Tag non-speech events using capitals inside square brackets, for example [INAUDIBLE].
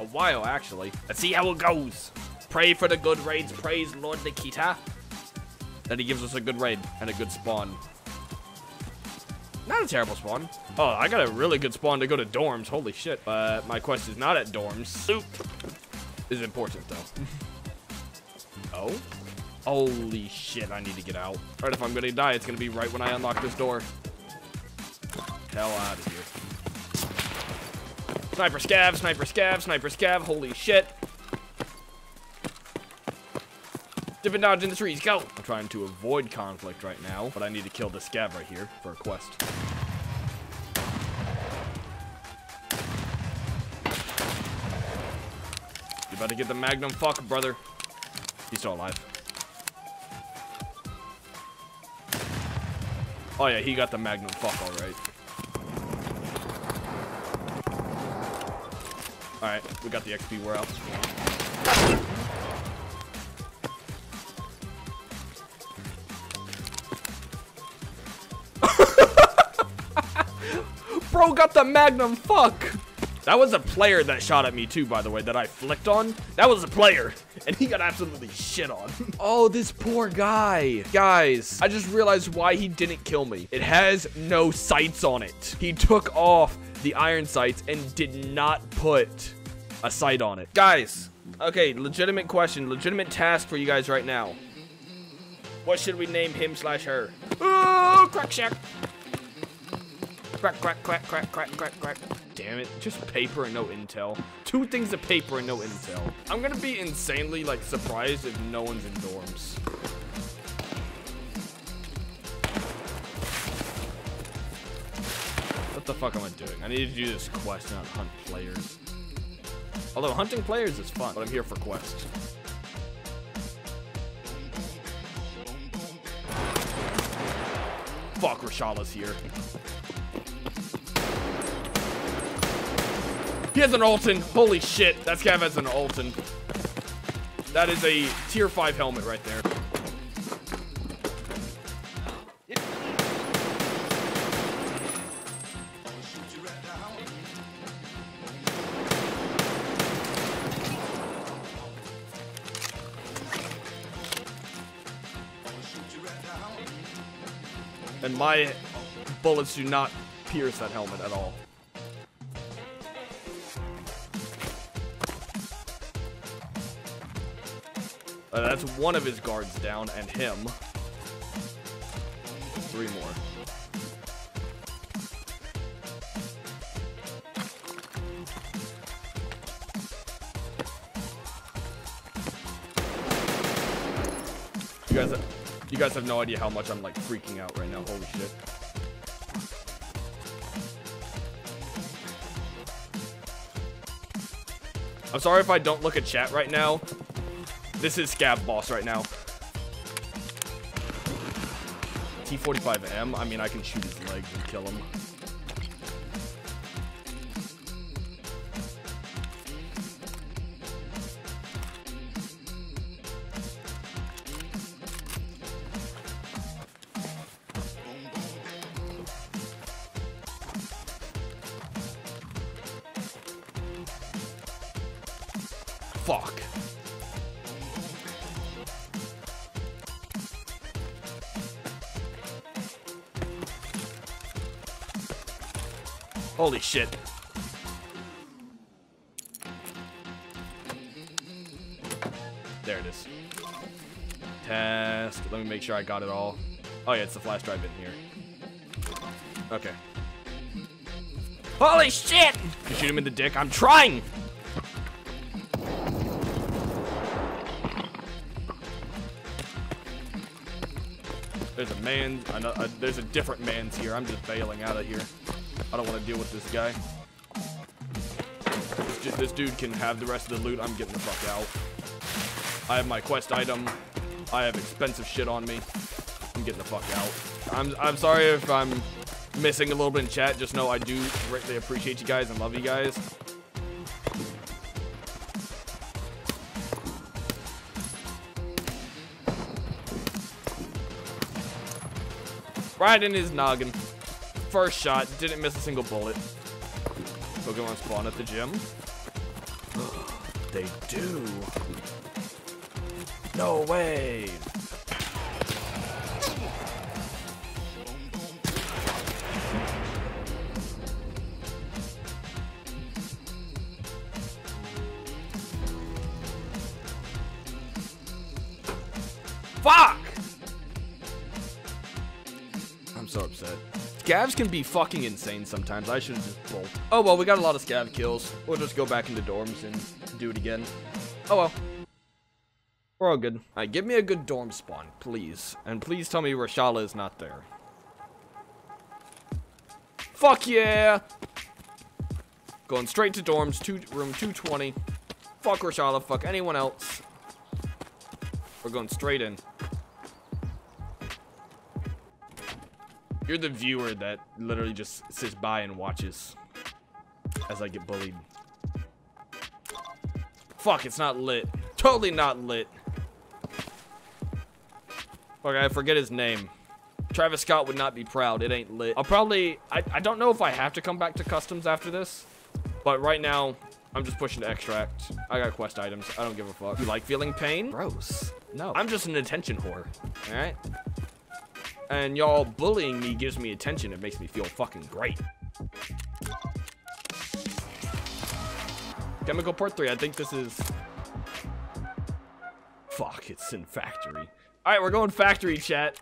a while, actually. Let's see how it goes. Pray for the good raids. Praise Lord Nikita that he gives us a good raid and a good spawn. Not a terrible spawn. Oh, I got a really good spawn to go to dorms. Holy shit. But my quest is not at dorms. Soup is important, though. [LAUGHS] oh? Holy shit, I need to get out. Right, if I'm gonna die, it's gonna be right when I unlock this door. Hell out of here. Sniper scav, sniper scav, sniper scav. Holy shit. Dip and dodge in the trees, go! I'm trying to avoid conflict right now, but I need to kill the scav right here for a quest. You to get the magnum fuck, brother. He's still alive. Oh yeah, he got the magnum fuck alright. Alright, we got the XP, we're out. [LAUGHS] Bro got the magnum fuck! That was a player that shot at me too, by the way, that I flicked on. That was a player, and he got absolutely shit on. [LAUGHS] oh, this poor guy. Guys, I just realized why he didn't kill me. It has no sights on it. He took off the iron sights and did not put a sight on it. Guys, okay, legitimate question, legitimate task for you guys right now. What should we name him slash her? Oh, crack shack. Crack, crack, crack, crack, crack, crack, crack. Damn it. Just paper and no intel. Two things of paper and no intel. I'm gonna be insanely, like, surprised if no one's in dorms. What the fuck am I doing? I need to do this quest, not hunt players. Although hunting players is fun, but I'm here for quests. Fuck, Reshala's here. He has an Altyn. Holy shit, that scav has an Altyn. That is a tier 5 helmet right there. And my bullets do not pierce that helmet at all. Uh, that's one of his guards down, and him. Three more. You guys, you guys have no idea how much I'm like freaking out right now. Holy shit. I'm sorry if I don't look at chat right now. This is Scav Boss right now. T45M, I mean, I can shoot his legs and kill him. Fuck. Holy shit. There it is. Test. Let me make sure I got it all. Oh yeah, it's the flash drive in here. Okay. Holy shit! You shoot him in the dick. I'm trying! There's a man. There's a different man's here. I'm just bailing out of here. I don't want to deal with this guy. this dude can have the rest of the loot, I'm getting the fuck out. I have my quest item. I have expensive shit on me. I'm getting the fuck out. I'm, I'm sorry if I'm missing a little bit in chat. Just know I do greatly appreciate you guys and love you guys. Right in his noggin. First shot, didn't miss a single bullet. Pokemon spawn at the gym. they do. No way. Fuck! Scavs can be fucking insane sometimes. I should have just bolted. Oh well, we got a lot of scav kills. We'll just go back into dorms and do it again. Oh well. We're all good. Alright, give me a good dorm spawn, please. And please tell me Reshala is not there. Fuck yeah! Going straight to dorms, two, room 220. Fuck Reshala, fuck anyone else. We're going straight in. You're the viewer that literally just sits by and watches as I get bullied. Fuck, it's not lit. Totally not lit. Fuck, I forget his name. Travis Scott would not be proud. It ain't lit. I'll probably... I, I don't know if I have to come back to customs after this. But right now, I'm just pushing to extract. I got quest items. I don't give a fuck. You like feeling pain? Gross. No. I'm just an attention whore. Alright? And y'all bullying me gives me attention. It makes me feel fucking great. Chemical Part 3. I think this is... Fuck, it's in factory. Alright, we're going factory, chat.